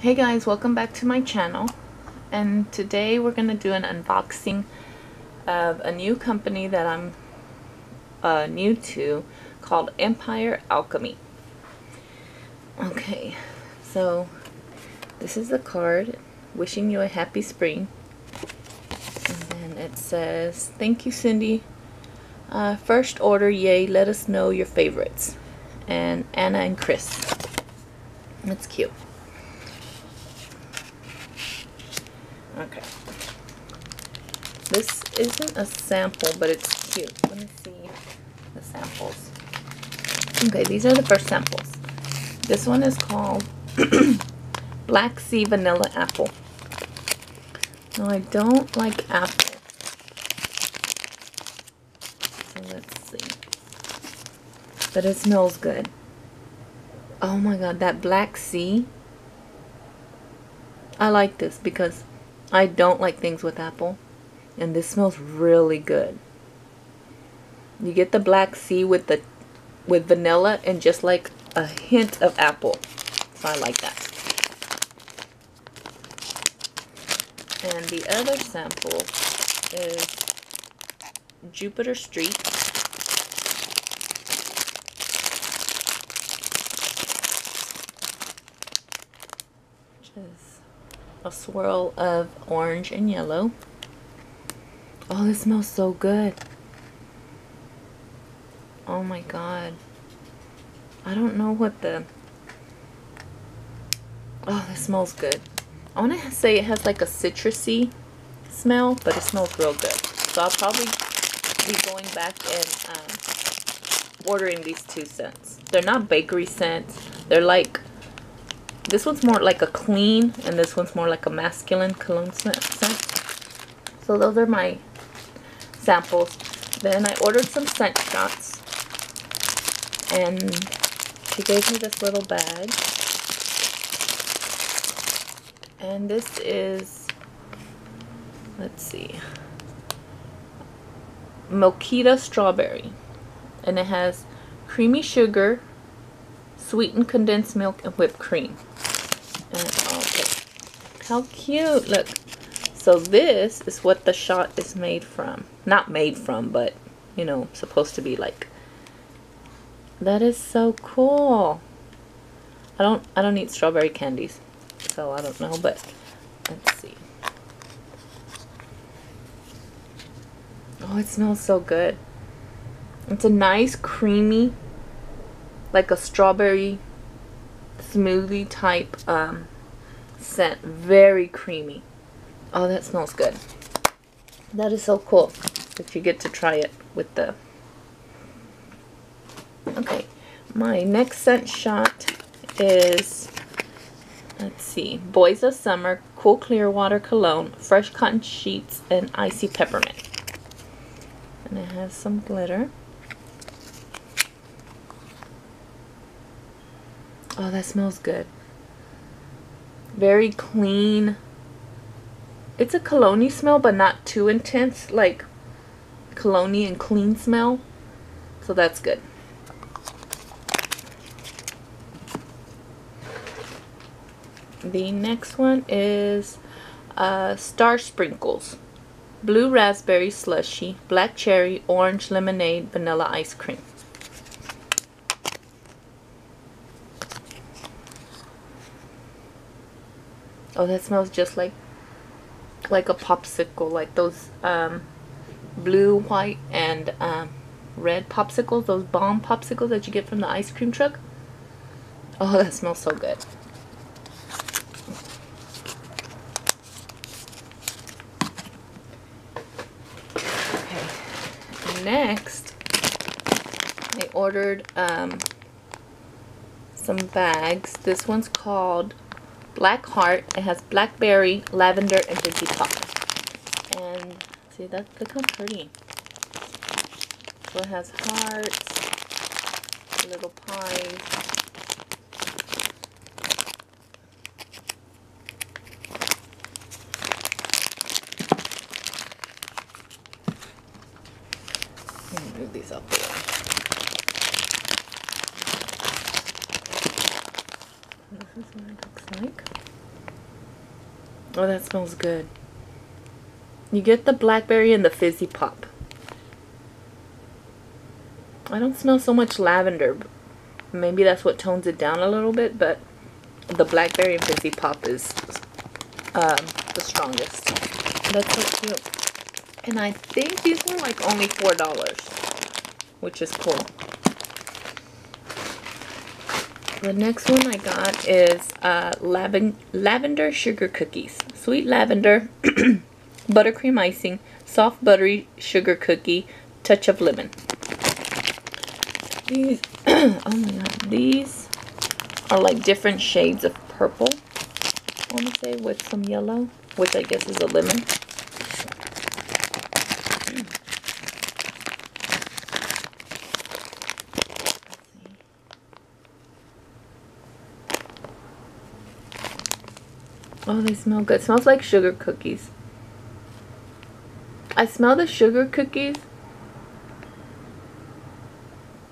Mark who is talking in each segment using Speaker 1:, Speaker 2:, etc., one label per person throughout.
Speaker 1: Hey guys, welcome back to my channel. And today we're going to do an unboxing of a new company that I'm uh, new to called Empire Alchemy. Okay, so this is the card wishing you a happy spring. And then it says, thank you Cindy. Uh, first order, yay, let us know your favorites. And Anna and Chris. That's cute. Okay. This isn't a sample, but it's cute. Let me see the samples. Okay, these are the first samples. This one is called Black Sea Vanilla Apple. Now, I don't like apple. So let's see. But it smells good. Oh my god, that Black Sea. I like this because I don't like things with apple. And this smells really good. You get the Black Sea with the with vanilla and just like a hint of apple. So I like that. And the other sample is Jupiter Street. Which is a swirl of orange and yellow. Oh, this smells so good. Oh my god. I don't know what the... Oh, this smells good. I want to say it has like a citrusy smell, but it smells real good. So I'll probably be going back and um, ordering these two scents. They're not bakery scents. They're like... This one's more like a clean, and this one's more like a masculine cologne scent. So those are my samples. Then I ordered some scent shots. And she gave me this little bag. And this is, let's see, Mochita Strawberry. And it has creamy sugar, sweetened condensed milk, and whipped cream. And, oh, okay. How cute. Look. So this is what the shot is made from. Not made from, but, you know, supposed to be like. That is so cool. I don't I don't eat strawberry candies. So I don't know, but let's see. Oh, it smells so good. It's a nice creamy like a strawberry smoothie type um, scent. Very creamy. Oh, that smells good. That is so cool if you get to try it with the... Okay, my next scent shot is, let's see, Boys of Summer, Cool Clear Water Cologne, Fresh Cotton Sheets, and Icy Peppermint. And it has some glitter. Oh, that smells good. Very clean. It's a cologne smell, but not too intense, like cologne and clean smell. So that's good. The next one is uh, Star Sprinkles. Blue Raspberry Slushy, Black Cherry, Orange Lemonade, Vanilla Ice Cream. Oh, that smells just like like a popsicle, like those um, blue, white, and um, red popsicles, those bomb popsicles that you get from the ice cream truck. Oh, that smells so good. Okay, next, I ordered um, some bags. This one's called Black Heart. It has blackberry, lavender, and fizzy pop. And see that look how pretty. So it has hearts, little pies. Move these up there. This is what it looks like. Oh, that smells good. You get the blackberry and the fizzy pop. I don't smell so much lavender. Maybe that's what tones it down a little bit, but the blackberry and fizzy pop is um, the strongest. That's so cute. And I think these were like only $4, which is cool. The next one I got is uh, lavender sugar cookies. Sweet lavender, buttercream icing, soft buttery sugar cookie, touch of lemon. These, oh my god, these are like different shades of purple, I want to say, with some yellow, which I guess is a lemon. Oh, they smell good. It smells like sugar cookies. I smell the sugar cookies.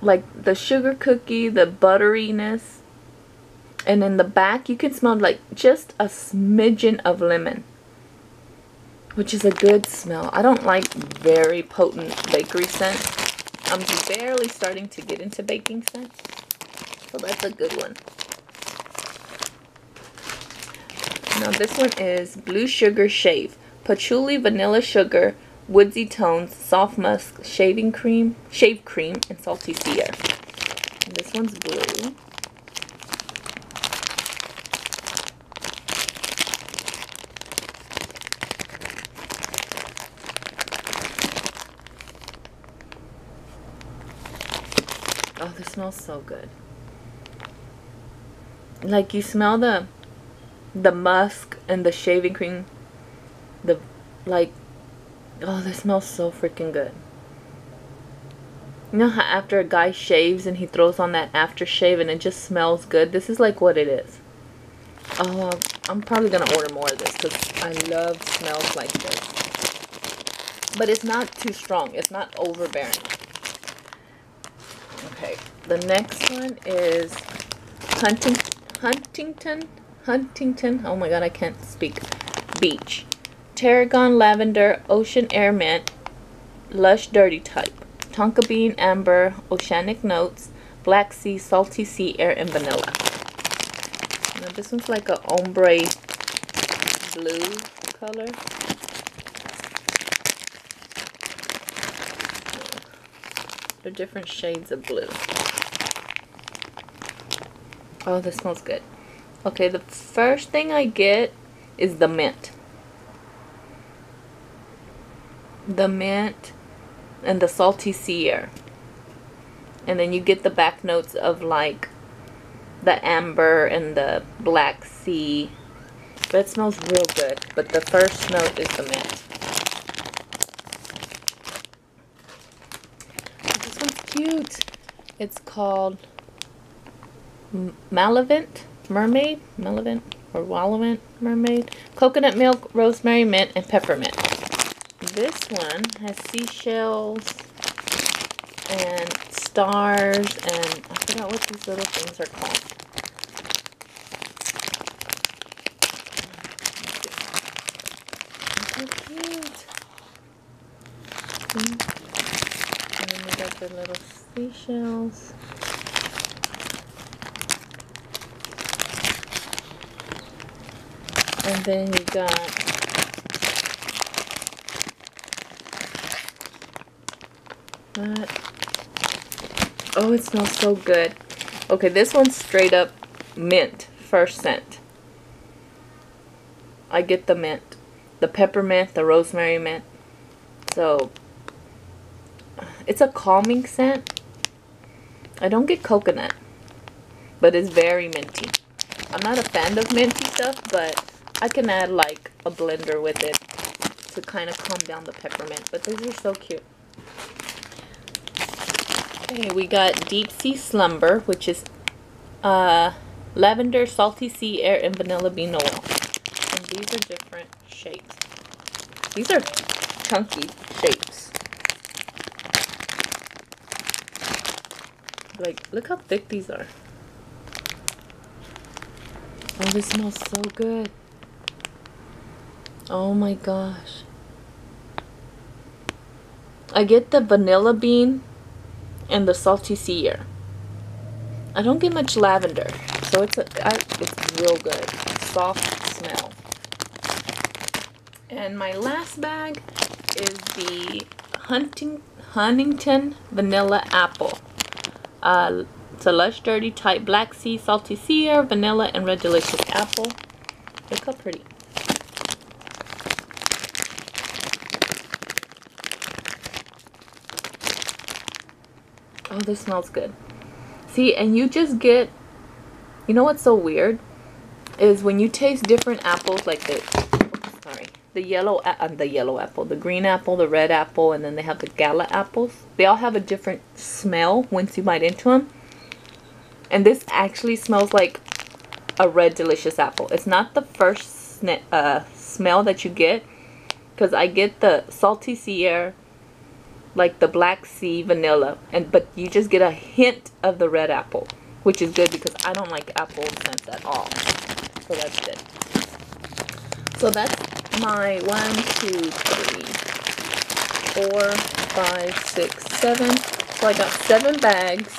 Speaker 1: Like the sugar cookie, the butteriness. And in the back, you can smell like just a smidgen of lemon. Which is a good smell. I don't like very potent bakery scents. I'm barely starting to get into baking scents. So that's a good one. Now this one is Blue Sugar Shave. Patchouli, vanilla sugar, woodsy tones, soft musk, shaving cream, shave cream, and salty sea. And this one's blue. Oh, this smells so good. Like you smell the the musk and the shaving cream the like oh this smells so freaking good. You know how after a guy shaves and he throws on that aftershave and it just smells good? This is like what it is. Oh um, i'm probably gonna order more of this because i love smells like this. But it's not too strong. It's not overbearing. Okay. The next one is hunting huntington Huntington, oh my god, I can't speak, Beach. Tarragon Lavender, Ocean Air Mint, Lush Dirty Type. Tonka Bean Amber, Oceanic Notes, Black Sea, Salty Sea Air, and Vanilla. Now this one's like a ombre blue color. They're different shades of blue. Oh, this smells good. Okay, the first thing I get is the mint. The mint and the salty sea air. And then you get the back notes of like the amber and the black sea. That smells real good. But the first note is the mint. This one's cute. It's called Malavant mermaid, Melevant, or Wallowant mermaid, coconut milk, rosemary, mint, and peppermint. This one has seashells and stars and I forgot what these little things are called. So cute. And then we got the little seashells. And then you got that. Oh, it smells so good. Okay, this one's straight up mint, first scent. I get the mint. The peppermint, the rosemary mint. So, it's a calming scent. I don't get coconut, but it's very minty. I'm not a fan of minty stuff, but I can add like a blender with it to kind of calm down the peppermint. But these are so cute. Okay, we got Deep Sea Slumber, which is uh, lavender, salty sea air, and vanilla bean oil. And these are different shapes. These are chunky shapes. Like, look how thick these are. Oh, this smells so good. Oh my gosh. I get the vanilla bean and the salty sea air. I don't get much lavender, so it's a, I, it's real good. Soft smell. And my last bag is the Hunting Huntington Vanilla Apple. Uh, it's a lush, dirty, tight black sea, salty sea air, vanilla, and red delicious apple. Look how pretty. This smells good. See, and you just get, you know what's so weird? Is when you taste different apples, like the, sorry, the yellow, uh, the yellow apple, the green apple, the red apple, and then they have the gala apples. They all have a different smell once you bite into them. And this actually smells like a red delicious apple. It's not the first uh, smell that you get because I get the salty sea air like the black sea vanilla and but you just get a hint of the red apple which is good because I don't like apple scents at all. So that's good. So that's my one two three four five six seven. So I got seven bags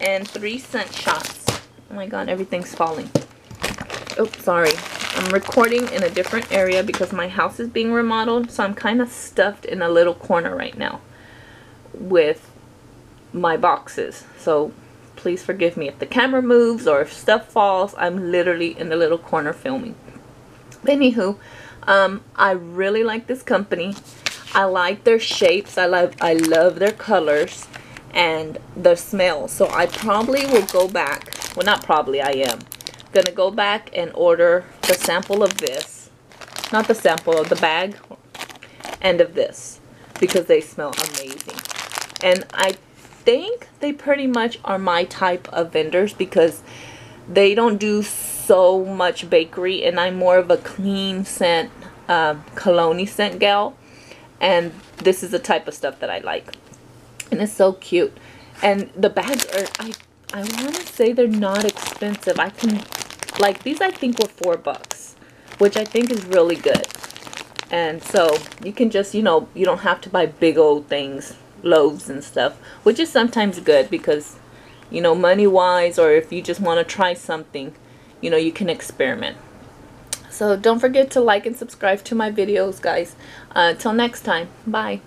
Speaker 1: and three scent shots. Oh my god everything's falling. Oh sorry I'm recording in a different area because my house is being remodeled, so I'm kind of stuffed in a little corner right now with my boxes. So please forgive me if the camera moves or if stuff falls. I'm literally in the little corner filming. Anywho, um, I really like this company. I like their shapes. I love I love their colors and the smell. So I probably will go back. Well, not probably. I am gonna go back and order the sample of this not the sample of the bag and of this because they smell amazing. And I think they pretty much are my type of vendors because they don't do so much bakery and I'm more of a clean scent um, cologne scent gal and this is the type of stuff that I like. And it's so cute. And the bags are I I want to say they're not expensive. I can like these I think were four bucks, which I think is really good. And so you can just, you know, you don't have to buy big old things, loaves and stuff, which is sometimes good because, you know, money wise or if you just want to try something, you know, you can experiment. So don't forget to like and subscribe to my videos, guys. Uh, next time, bye.